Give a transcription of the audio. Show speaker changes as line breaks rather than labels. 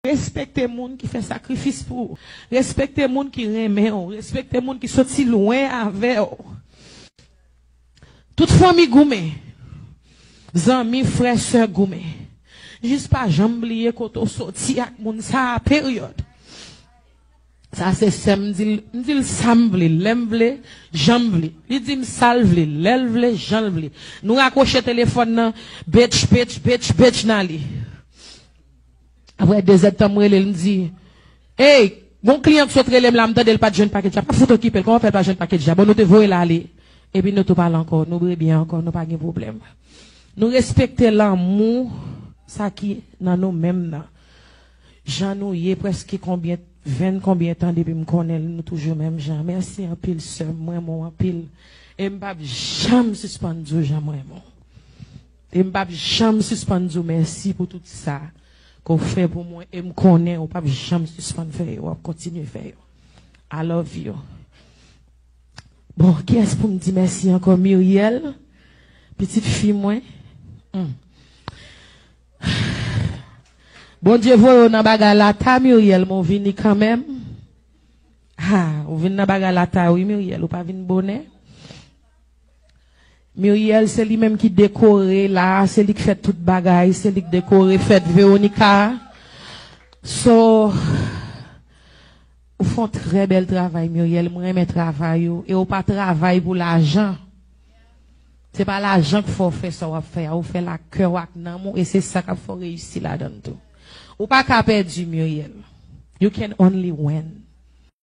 Respekte moun ki fe sakrifis pou. Respekte moun ki reme ou. Respekte moun ki soti louen ave ou. Tout fomi goume. Zanmi frese goume. Jis pa jambliye koto soti ak moun sa peryode. Sa se sem dil, dil sambli, lemble, jambli. Li dim salvli, lelvle, janvli. Nou akoshe telefon nan, betch, betch, betch, betch nan li. Après deux heures de temps, il me dit, hey, mon client qui sauterait les m'l'amde de pas de jeune paquet, pas foutre qui comment faire pas jeune paquet, bon, nous te voyons là aller. Et puis nous te parlons encore, nous bien encore, nous pas de problème. Nous respectons l'amour, ça qui, dans nous mêmes, J'en nous y presque combien, 20 combien de temps depuis me connaître, nous toujours même Jean. Merci un pile seul, moi, mon un pile. Et m'pas jamais suspendu, moi, mon. Et m'pas jamais suspendu, merci pour tout ça qu'on fait pour moi et me connaît, on pas jamais suspendre faire, on continuer faire. I love you. Bon, qui est-ce pour me dire merci encore, Muriel? Petite fille, moi. Hmm. Bon Dieu, vous dans bagarre la ta, Muriel, mon vini quand même. Ah, vous venez dans bagarre la ta, oui, Muriel, ou pas vini bonnet. Muriel, c'est lui-même qui décore là, c'est lui qui fait toute bagaille, c'est lui qui décore, fait Véronica. So, vous font très bel travail, Muriel, moi, j'aime travail, et vous pas travail pour l'argent. C'est pas l'argent qu'il faut faire ça, vous faire, vous fait la cœur, et c'est ça qu'il faut réussir là-dedans tout. Ou pas qu'à perdre, Muriel. You can only win.